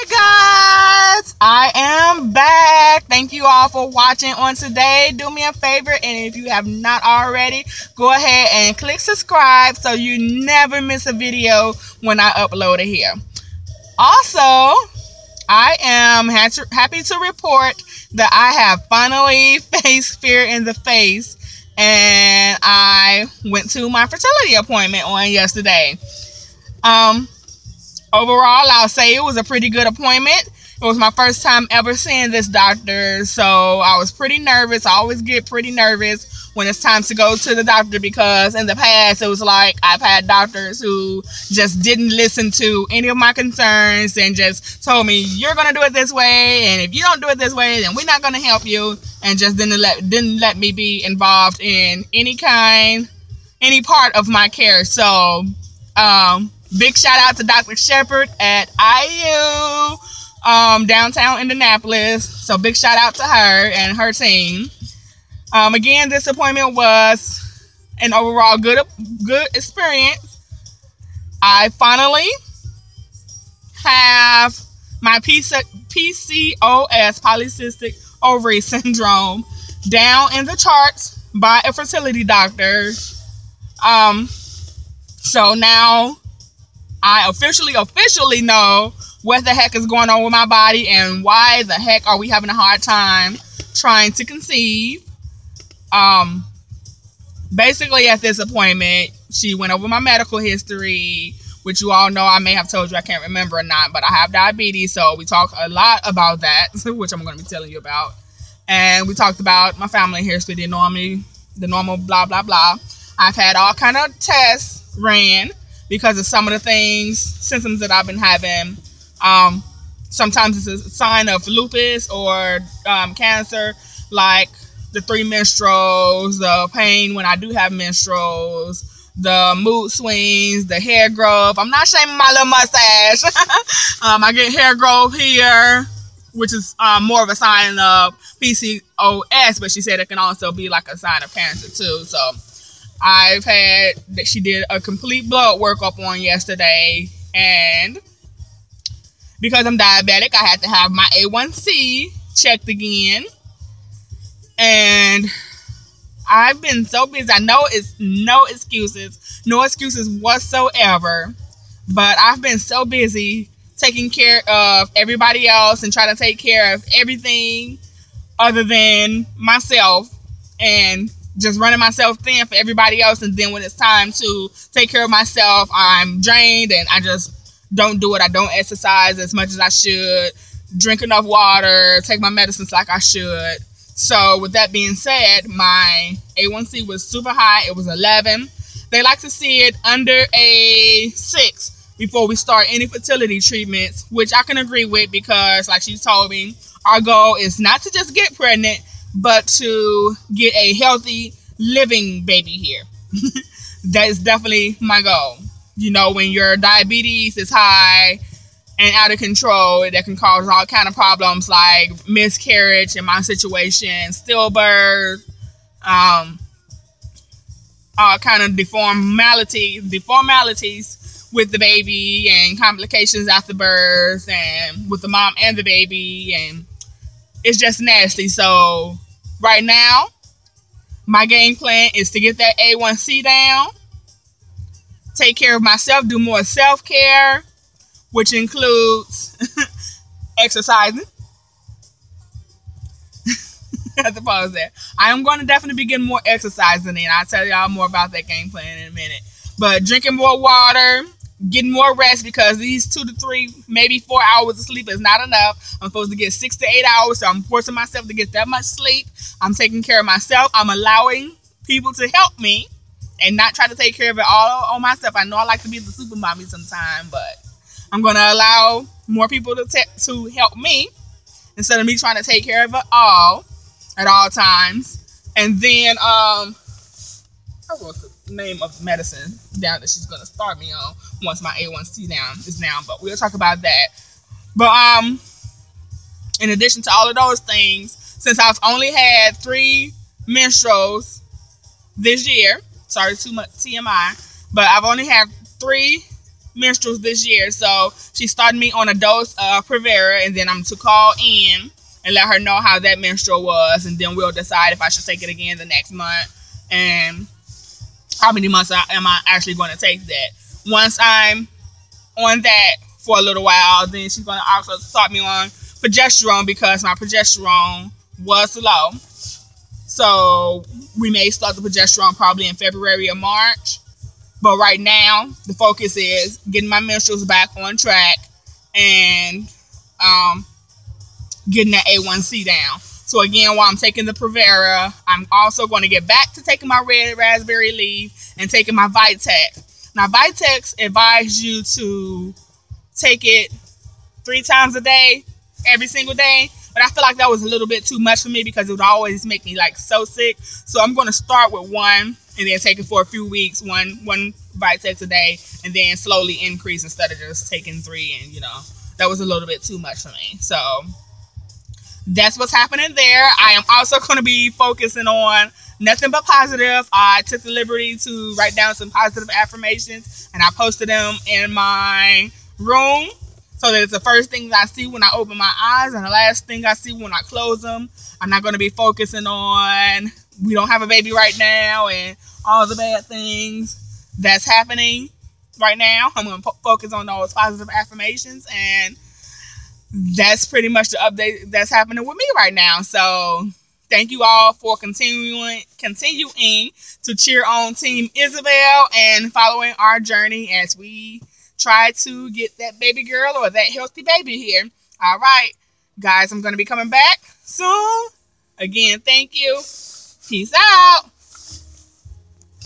Hey guys, I am back. Thank you all for watching on today. Do me a favor, and if you have not already, go ahead and click subscribe so you never miss a video when I upload it here. Also, I am happy to report that I have finally faced fear in the face, and I went to my fertility appointment on yesterday. Um, overall, I'll say it was a pretty good appointment. It was my first time ever seeing this doctor, so I was pretty nervous. I always get pretty nervous when it's time to go to the doctor because in the past it was like I've had doctors who just didn't listen to any of my concerns and just told me you're gonna do it this way, and if you don't do it this way, then we're not gonna help you, and just didn't let didn't let me be involved in any kind, any part of my care. So, um Big shout out to Dr. Shepard at IU um, downtown Indianapolis. So big shout out to her and her team. Um, again, this appointment was an overall good good experience. I finally have my PCOS polycystic ovary syndrome down in the charts by a fertility doctor. Um, so now I officially, officially know what the heck is going on with my body and why the heck are we having a hard time trying to conceive. Um, basically, at this appointment, she went over my medical history, which you all know I may have told you I can't remember or not, but I have diabetes, so we talked a lot about that, which I'm going to be telling you about. And we talked about my family history, the normal, the normal blah blah blah. I've had all kind of tests ran because of some of the things, symptoms that I've been having. Um, sometimes it's a sign of lupus or um, cancer, like the three menstruals, the pain when I do have menstruals, the mood swings, the hair growth. I'm not shaming my little mustache. um, I get hair growth here, which is um, more of a sign of PCOS, but she said it can also be like a sign of cancer too. So I've had that she did a complete blood workup on yesterday, and because I'm diabetic, I had to have my A1C checked again. And I've been so busy. I know it's no excuses, no excuses whatsoever. But I've been so busy taking care of everybody else and trying to take care of everything other than myself. And just running myself thin for everybody else. And then when it's time to take care of myself, I'm drained and I just don't do it. I don't exercise as much as I should, drink enough water, take my medicines like I should. So, with that being said, my A1C was super high. It was 11. They like to see it under a 6 before we start any fertility treatments, which I can agree with because, like she told me, our goal is not to just get pregnant, but to get a healthy living baby here. that is definitely my goal. You know, when your diabetes is high and out of control, that can cause all kind of problems like miscarriage in my situation, stillbirth, um, all kind of deformality, deformalities with the baby and complications after birth and with the mom and the baby and it's just nasty. So right now, my game plan is to get that A1C down, take care of myself, do more self care, which includes exercising. I have to there. I am going to definitely begin more exercising, and I'll tell y'all more about that game plan in a minute. But drinking more water, getting more rest because these two to three, maybe four hours of sleep is not enough. I'm supposed to get six to eight hours, so I'm forcing myself to get that much sleep. I'm taking care of myself. I'm allowing people to help me and not try to take care of it all on myself. I know I like to be the super mommy sometimes, but I'm gonna allow more people to te- to help me instead of me trying to take care of it all at all times. And then um, name of medicine down that she's gonna start me on once my A1C down is down, but we'll talk about that. But um, in addition to all of those things, since I've only had three menstruals this year, sorry too much TMI, but I've only had three menstruals this year. So she started me on a dose of Provera, and then I'm to call in and let her know how that menstrual was, and then we'll decide if I should take it again the next month and how many months am I actually going to take that. Once I'm on that for a little while, then she's going to also start me on progesterone because my progesterone was low. So we may start the progesterone probably in February or March. But right now, the focus is getting my menstruals back on track and um, getting that A1C down. So again, while I'm taking the Provera, I'm also going to get back to taking my red raspberry leaf and taking my Vitex. Now, Vitex advise you to take it three times a day, every single day. But I feel like that was a little bit too much for me because it would always make me like so sick. So I'm going to start with one and then take it for a few weeks, one one Vitex a day, and then slowly increase instead of just taking three. And you know, that was a little bit too much for me. So that's what's happening there. I am also going to be focusing on nothing but positive. I took the liberty to write down some positive affirmations and I posted them in my room. So that it's the first thing I see when I open my eyes and the last thing I see when I close them. I'm not going to be focusing on we don't have a baby right now and all the bad things that's happening right now. I'm going to po- focus on those positive affirmations and that's pretty much the update that's happening with me right now. So thank you all for continuing continuing to cheer on Team Isabel and following our journey as we try to get that baby girl or that healthy baby here. All right, guys, I'm gonna be coming back soon. Again, thank you. Peace out.